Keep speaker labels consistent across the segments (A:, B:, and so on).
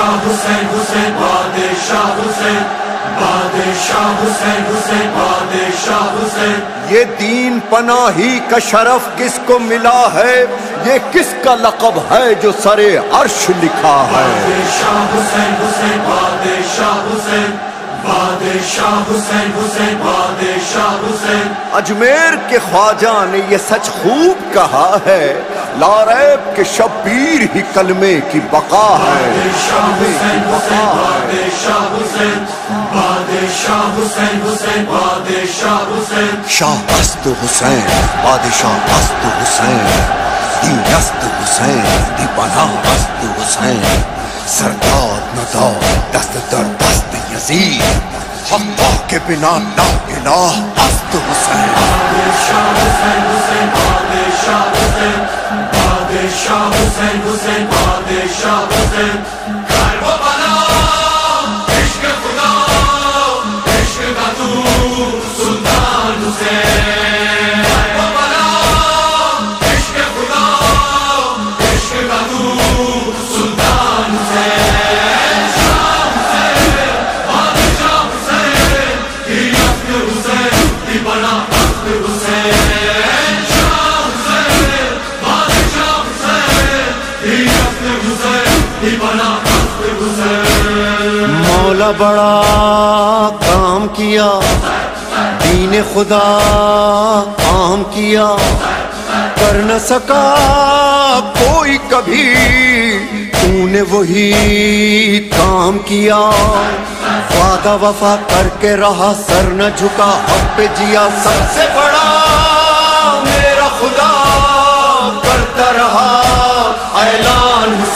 A: بادشاہ حسین حسین بادشاہ حسین بادشاہ حسین حسین بادشاہ حسین۔
B: یہ دین پناہی کا شرف کس کو ملا ہے؟ یہ کس کا لقب ہے جو سر عرش لکھا ہے؟
A: بادشاہ حسین حسین بادشاہ حسین بادشاہ حسین حسین بادشاہ حسین۔
B: اجمیر کے خواجہ نے یہ سچ خوب کہا ہے لاریب کے شبیر ہی کلمے کی بقا ہے۔ شاہ است حسین، بادشاہ است حسین دین است حسین دی پناہ است حسین، سردار ندا، دست در دست یزید اللہ کے بنا لا الہ است حسین
A: بادشاہ حسین حسین بادشاہ حسین۔ بادشاہ حسین حسین
B: مولا بڑا کام کیا، دین خدا کام کیا۔ کر نہ سکا کوئی کبھی، تو نے وہی کام کیا۔ وعدہ وفا کر کے رہا، سر نہ جھکا حق پہ جیا سب سے بڑا۔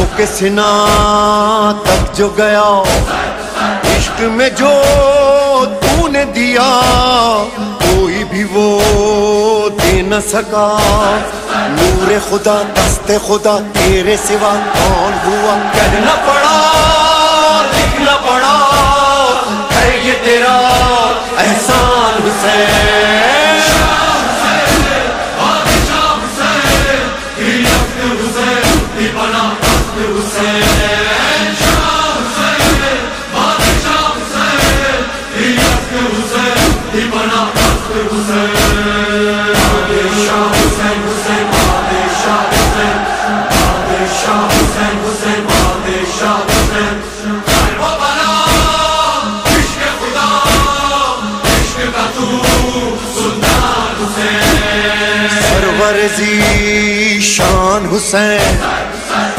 A: وہ بنا
B: سنا تک جو گیا، عشق میں جو تو نے دیا، کوئی بھی وہ دے نہ سکا۔ نور خدا، دست خدا، تیرے سوا کون ہوا؟ کہنا پڑا، لکھنا پڑا، ہے یہ تیرا احسان حسین۔ سرور زی شان حسین،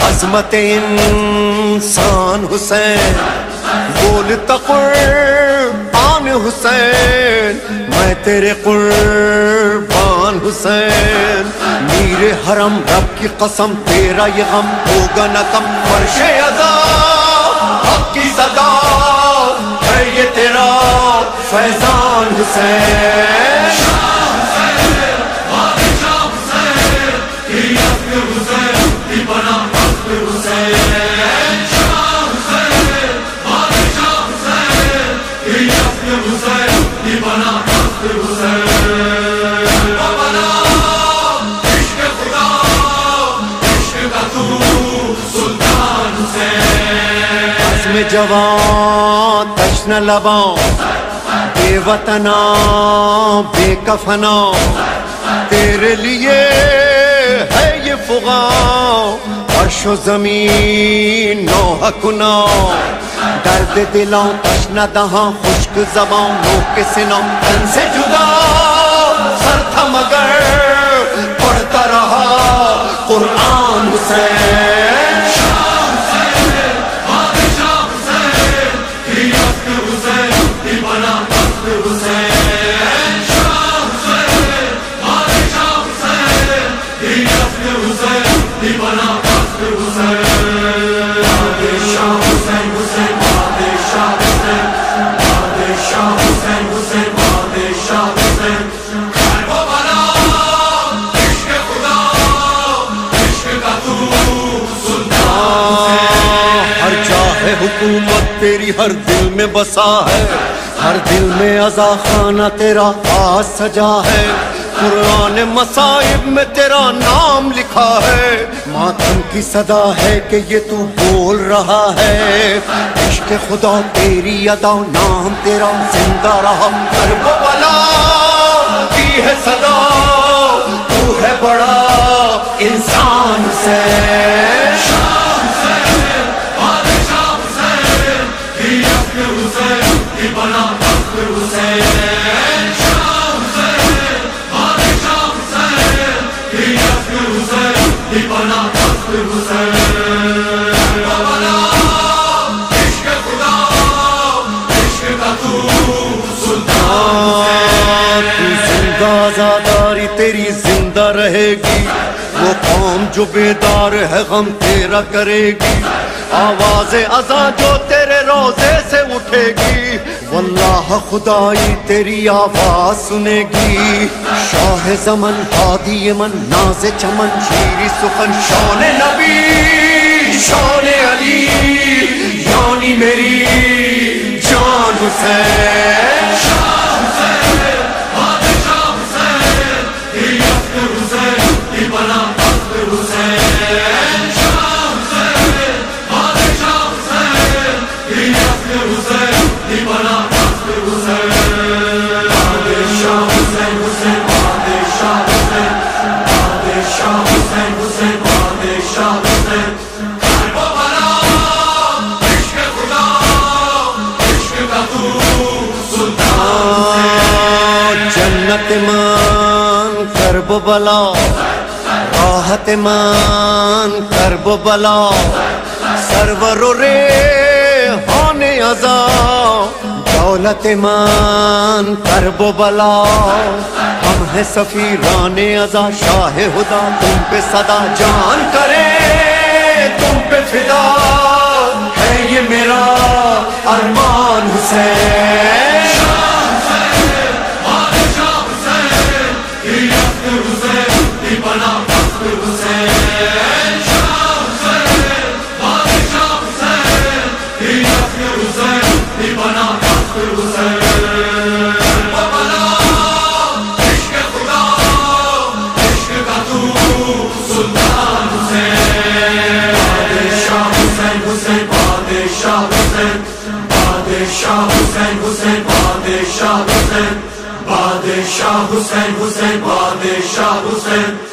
B: عظمت انسان حسین، بول قربان حسین، میں تیرے قربان حسین، میر حرم رب کی قسم، تیرا یہ غم ہوگا نہ کم فرش ادا حق کی صدا ہے یہ تیرا فیضان حسین۔ جوان تشن لباں بے وطنا بے کفنا تیرے لیے ہے یہ فغاں، عرش و زمین نو حکنا درد دلاں تشن دہاں، خشک زباں نو کے سنوں تن سے جدا، سر تھا مگر، پڑھتا رہا قرآن حسین۔ بسا ہے۔ ہر دل میں ازا خانہ تیرا آج سجا ہے۔ قرآن مصائب میں تیرا نام لکھا ہے۔ ماتم کی صدا ہے کہ یہ تو بول رہا ہے۔ عشق خدا تیری ادا، نام تیرا زندہ رہا۔ کر بلا کی ہے صدا۔ زندہ رہے گی۔ وہ قوم جو بیدار ہے، غم تیرا کرے گی۔ آواز ازا جو تیرے روزے سے اٹھے گی۔ واللہ خدائی تیری آواز سنے گی۔ شاہ زمن، ہادی من، ناز چمن شیری سخن، شان نبی، شان علی یعنی میری جان حسین۔ کرب بلا راحت مان، کرب بلا سرور رے ہونے ازا دولت مان، کرب بلا۔ ہم ہیں سفیران ازا شاہ خدا، تم پہ صدا جان کرے، تم پہ فدا۔ ہے یہ میرا ارمان حسین۔
A: بادشاہ حسین حسین بادشاہ حسین بادشاہ حسین حسین بادشاہ حسین